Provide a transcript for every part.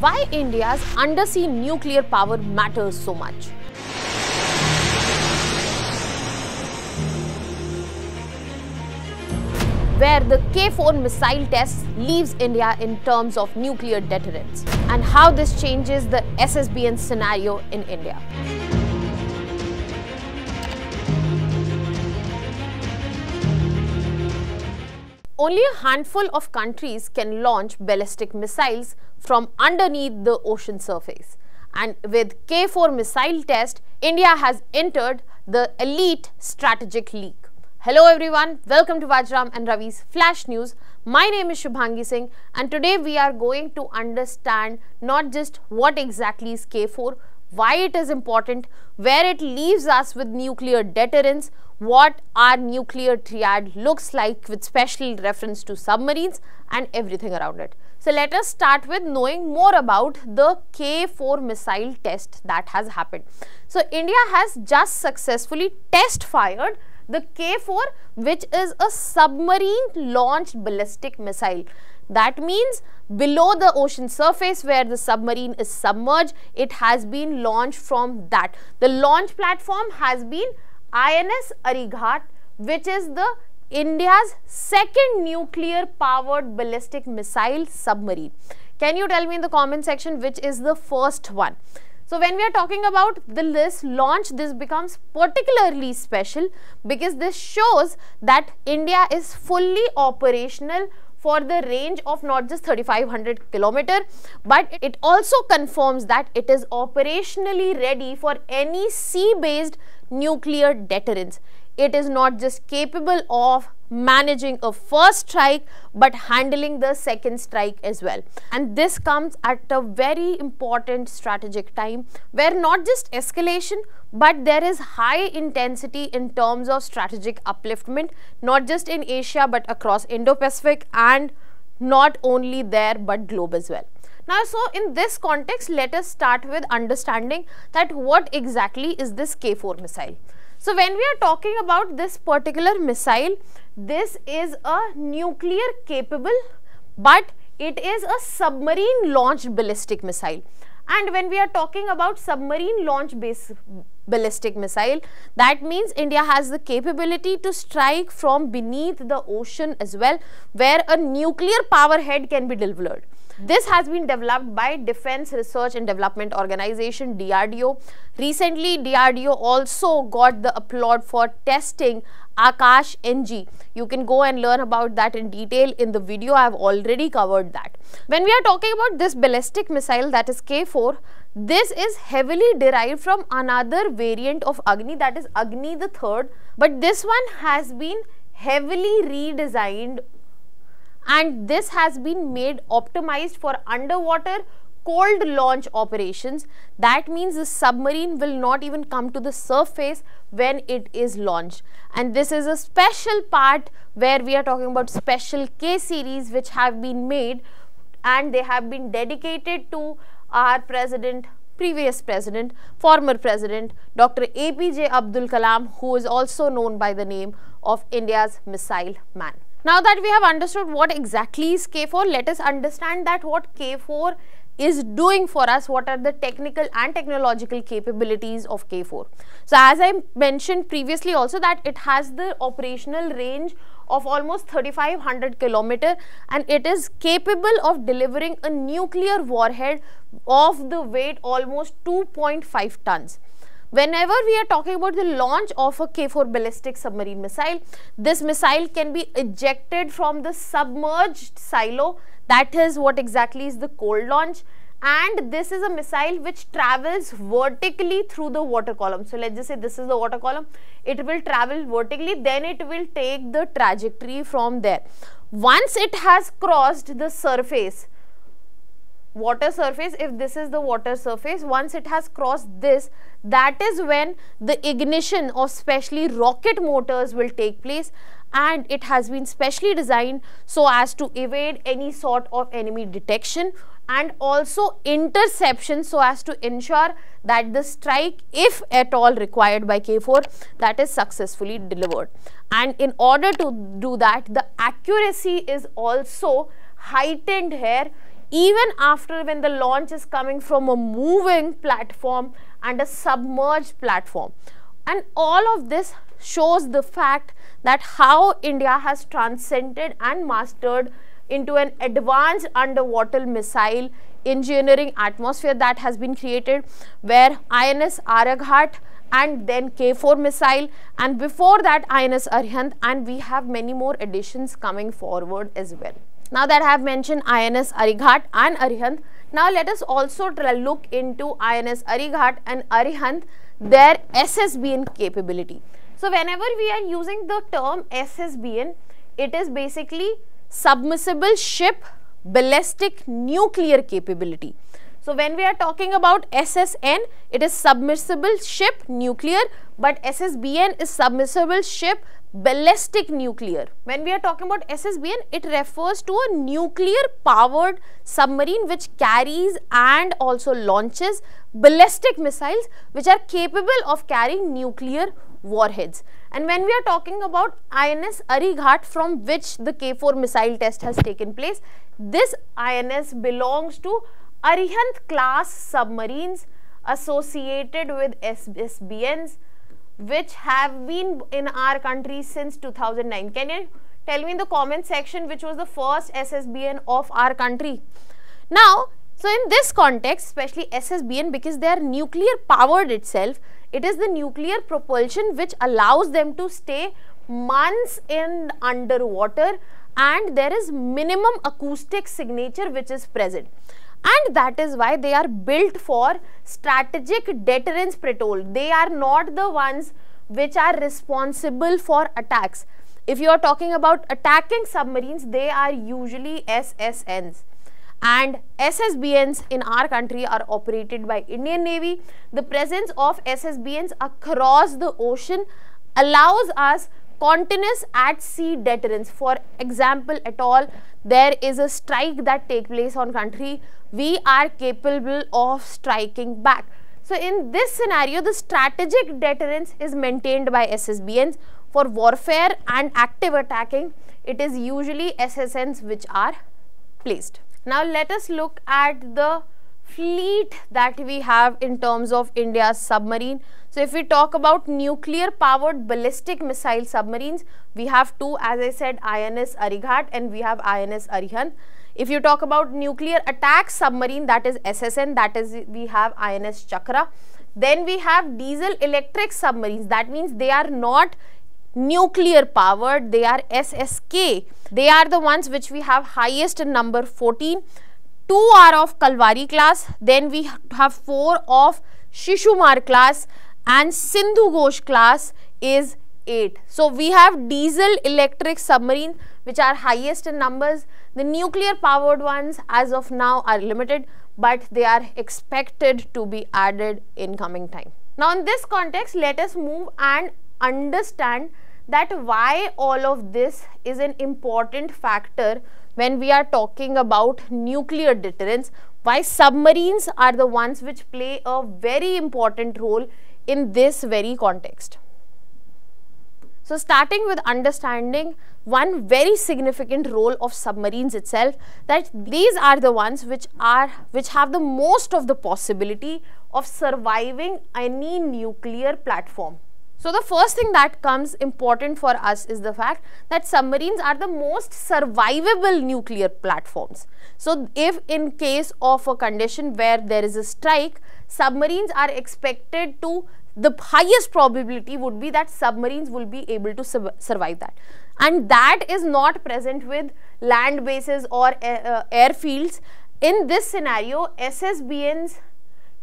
why India's undersea nuclear power matters so much. Where the K4 missile test leaves India in terms of nuclear deterrence, and how this changes the SSBN scenario in India. Only a handful of countries can launch ballistic missiles from underneath the ocean surface. And with K4 missile test, India has entered the elite strategic league. Hello everyone, welcome to Vajiram and Ravi's Flash News. My name is Shubhangi Singh and today we are going to understand not just what exactly is K4, why it is important, where it leaves us with nuclear deterrence, what our nuclear triad looks like with special reference to submarines and everything around it. So let us start with knowing more about the K4 missile test that has happened. So India has just successfully test fired the K4 which is a submarine launched ballistic missile. That means below the ocean surface where the submarine is submerged, it has been launched from that. The launch platform has been INS Arighaat which is the India's second nuclear powered ballistic missile submarine. Can you tell me in the comment section which is the first one? So when we are talking about the this launch, this becomes particularly special because this shows that India is fully operational for the range of not just 3500 kilometer but it also confirms that it is operationally ready for any sea based nuclear deterrence. It is not just capable of managing a first strike but handling the second strike as well. And this comes at a very important strategic time where not just escalation but there is high intensity in terms of strategic upliftment not just in Asia but across Indo-Pacific and not only there but globe as well. Now, so in this context, let us start with understanding that what exactly is this K4 missile. So, when we are talking about this particular missile, this is a nuclear capable, but it is a submarine launched ballistic missile. And when we are talking about submarine launch base ballistic missile, that means India has the capability to strike from beneath the ocean as well, where a nuclear power head can be delivered. This has been developed by Defense Research and Development Organization DRDO. Recently, DRDO also got the applaud for testing Akash NG. You can go and learn about that in detail in the video. I have already covered that. When we are talking about this ballistic missile that is K4, this is heavily derived from another variant of Agni that is Agni the third. But this one has been heavily redesigned and this has been made optimized for underwater cold launch operations. That means the submarine will not even come to the surface when it is launched. And this is a special part where we are talking about special K series which have been made and they have been dedicated to our president previous president, former president, Dr. APJ Abdul Kalam, who is also known by the name of India's missile man. Now that we have understood what exactly is K4, let us understand that what K4 is doing for us, what are the technical and technological capabilities of K4. So as I mentioned previously also that it has the operational range of almost 3500 kilometer and it is capable of delivering a nuclear warhead of the weight almost 2.5 tons. Whenever we are talking about the launch of a K4 ballistic submarine missile, this missile can be ejected from the submerged silo. That is what exactly is the cold launch and this is a missile which travels vertically through the water column. So, let us just say this is the water column, it will travel vertically then it will take the trajectory from there. Once it has crossed the surface, water surface if this is the water surface once it has crossed this that is when the ignition of specially rocket motors will take place and it has been specially designed so as to evade any sort of enemy detection and also interception so as to ensure that the strike if at all required by K4 that is successfully delivered. And in order to do that the accuracy is also heightened here even after when the launch is coming from a moving platform and a submerged platform. And all of this shows the fact that how India has transcended and mastered into an advanced underwater missile engineering atmosphere that has been created where INS Arighaat and then K4 missile and before that INS Arihant and we have many more additions coming forward as well. Now that I have mentioned INS Arighaat and Arihant, now let us also look into INS Arighaat and Arihant, their SSBN capability. So whenever we are using the term SSBN, it is basically submersible ship ballistic nuclear capability. So when we are talking about SSN, it is submersible ship nuclear, but SSBN is submersible ship ballistic nuclear. When we are talking about SSBN, it refers to a nuclear powered submarine which carries and also launches ballistic missiles which are capable of carrying nuclear warheads. And when we are talking about INS Arighaat from which the K4 missile test has taken place, this INS belongs to Arihant class submarines associated with SSBNs which have been in our country since 2009. Can you tell me in the comment section which was the first SSBN of our country? Now, so in this context, especially SSBN because they are nuclear powered itself, it is the nuclear propulsion which allows them to stay months in underwater and there is minimum acoustic signature which is present and that is why they are built for strategic deterrence patrol. They are not the ones which are responsible for attacks. If you are talking about attacking submarines, they are usually SSNs and SSBNs in our country are operated by Indian Navy. The presence of SSBNs across the ocean allows us continuous at sea deterrence. For example, at all, there is a strike that take place on country we are capable of striking back. So in this scenario, the strategic deterrence is maintained by SSBNs. For warfare and active attacking, it is usually SSNs which are placed. Now let us look at the fleet that we have in terms of India's submarine. So if we talk about nuclear powered ballistic missile submarines, we have two as I said INS Arighaat and we have INS Arihant. If you talk about nuclear attack submarine that is SSN that is we have INS Chakra. Then we have diesel electric submarines that means they are not nuclear powered they are SSK. They are the ones which we have highest in number 14. Two are of Kalvari class then we have four of Shishumar class and Sindhu Ghosh class is 8. So we have diesel electric submarine which are highest in numbers the nuclear powered ones as of now are limited but they are expected to be added in coming time. Now in this context let us move and understand that why all of this is an important factor when we are talking about nuclear deterrence, why submarines are the ones which play a very important role in this very context. So starting with understanding one very significant role of submarines itself that these are the ones which are which have the most of the possibility of surviving any nuclear platform. So the first thing that comes important for us is the fact that submarines are the most survivable nuclear platforms. So if in case of a condition where there is a strike, submarines are expected to the highest probability would be that submarines will be able to survive that and that is not present with land bases or uh, airfields. In this scenario, SSBNs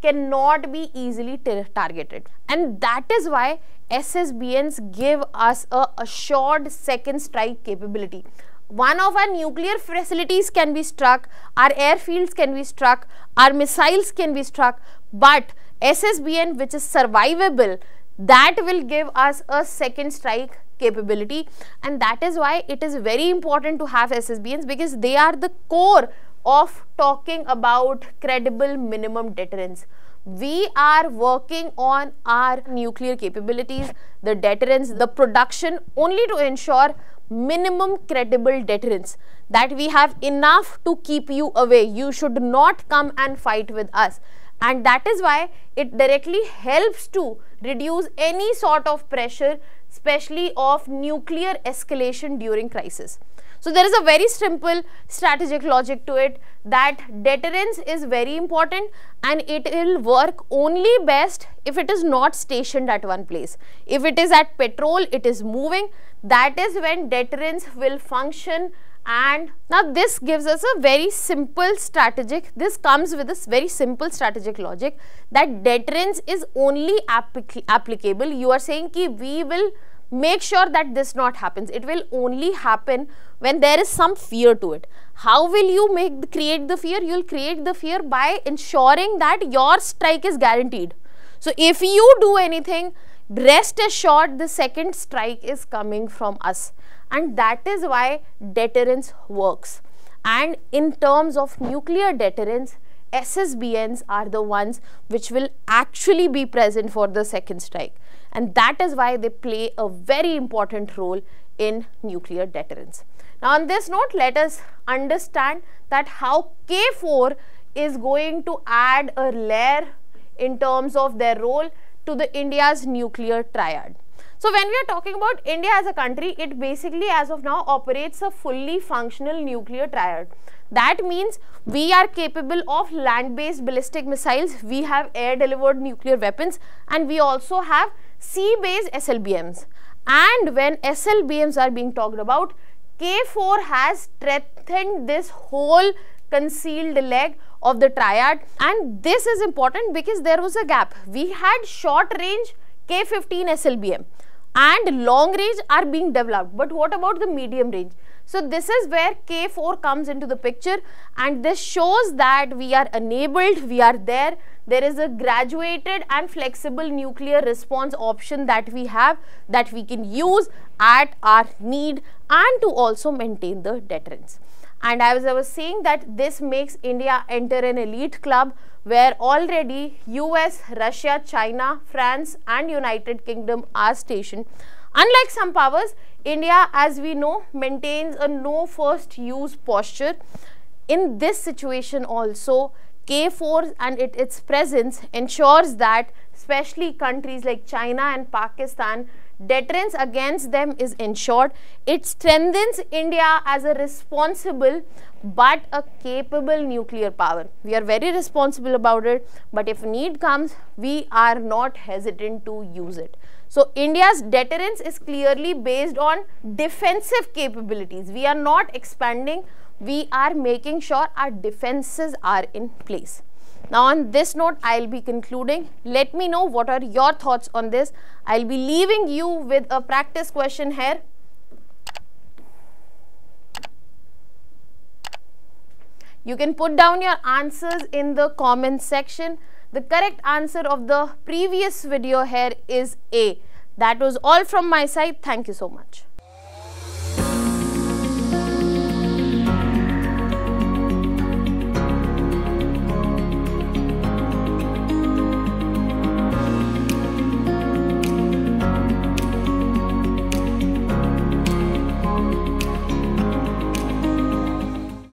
cannot be easily targeted and that is why SSBNs give us a assured second strike capability. One of our nuclear facilities can be struck, our airfields can be struck, our missiles can be struck, but SSBN which is survivable that will give us a second strike capability and that is why it is very important to have SSBNs because they are the core of talking about credible minimum deterrence. We are working on our nuclear capabilities, the deterrence, the production only to ensure minimum credible deterrence that we have enough to keep you away. You should not come and fight with us. And that is why it directly helps to reduce any sort of pressure, especially of nuclear escalation during crisis. So there is a very simple strategic logic to it that deterrence is very important and it will work only best if it is not stationed at one place. If it is at petrol, it is moving, that is when deterrence will function and now this gives us a very simple strategic, this comes with this very simple strategic logic that deterrence is only applic applicable. You are saying ki we will make sure that this not happens. It will only happen when there is some fear to it. How will you make create the fear? You will create the fear by ensuring that your strike is guaranteed. So if you do anything, rest assured the second strike is coming from us and that is why deterrence works. And in terms of nuclear deterrence, SSBNs are the ones which will actually be present for the second strike and that is why they play a very important role in nuclear deterrence. Now on this note, let us understand that how K4 is going to add a layer in terms of their role to the India's nuclear triad. So when we are talking about India as a country, it basically as of now operates a fully functional nuclear triad. That means we are capable of land-based ballistic missiles, we have air-delivered nuclear weapons and we also have sea-based SLBMs. And when SLBMs are being talked about, K4 has strengthened this whole concealed leg of the triad and this is important because there was a gap. We had short range K15 SLBM and long range are being developed but what about the medium range? So this is where K4 comes into the picture and this shows that we are enabled, we are there. There is a graduated and flexible nuclear response option that we have that we can use at our need and to also maintain the deterrence. And as I was saying that this makes India enter an elite club where already US, Russia, China, France and United Kingdom are stationed. Unlike some powers, India as we know maintains a no first use posture. In this situation also, K4 and it, its presence ensures that especially countries like China and Pakistan deterrence against them is ensured. It strengthens India as a responsible but a capable nuclear power. We are very responsible about it, but if need comes, we are not hesitant to use it. So, India's deterrence is clearly based on defensive capabilities. We are not expanding, we are making sure our defenses are in place. Now on this note, I'll be concluding. Let me know what are your thoughts on this. I'll be leaving you with a practice question here. You can put down your answers in the comment section. The correct answer of the previous video here is A. That was all from my side. Thank you so much.